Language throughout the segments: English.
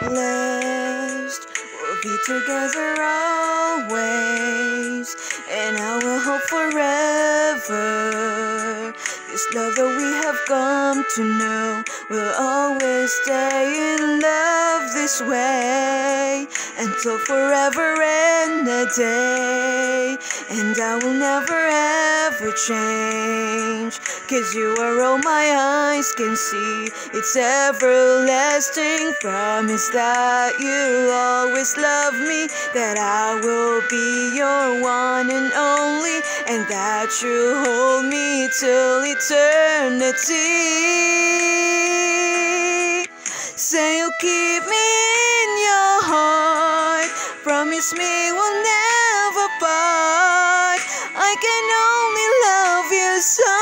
blessed. We'll be together always, and I will hope forever. This love that we have come to know will always stay in love this way until forever and a day. And I will never ever change. Cause you are all my eyes can see. It's everlasting promise that you'll always love me. That I will be your one and only. And that you'll hold me till eternity. Say you'll keep me in your heart. Promise me we'll never part. I can only love you so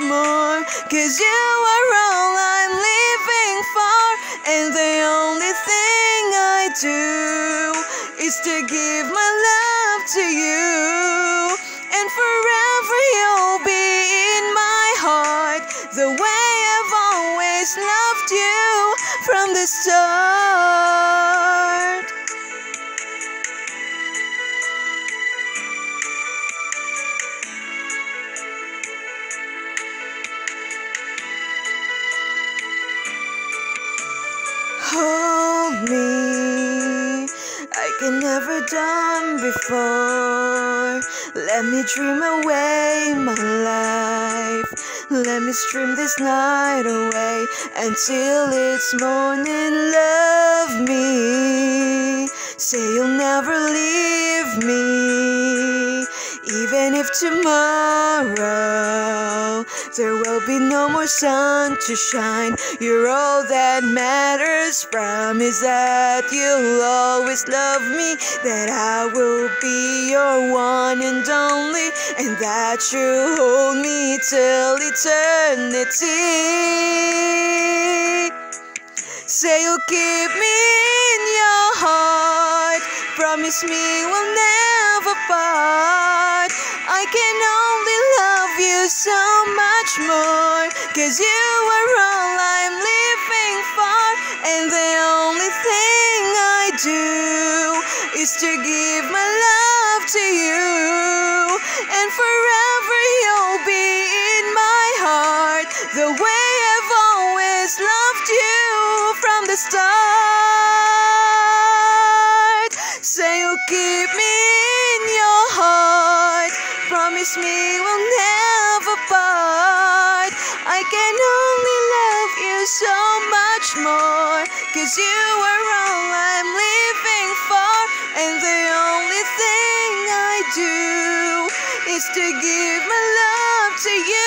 much more. Cause you are all I'm living for. And the only thing I do is to give my love to you. And forever you'll be in my heart. The way I've always loved you from the start. Hold me, I can never done before. Let me dream away my life. Let me stream this night away until it's morning. Love me, say you'll never leave me. Even if tomorrow there will be no more sun to shine, you're all that matters. Promise that you'll always love me, that I will be your one and only, and that you'll hold me till eternity. Say you'll keep me in your heart. Promise me we'll never part. I can only love you so much more. Cause you are all I'm living for. And the only thing I do is to give my love to you. And forever you'll be in my heart. The way I've always loved you from the start. Promise me we'll never part. I can only love you so much more. Cause you are all I'm living for. And the only thing I do is to give my love to you.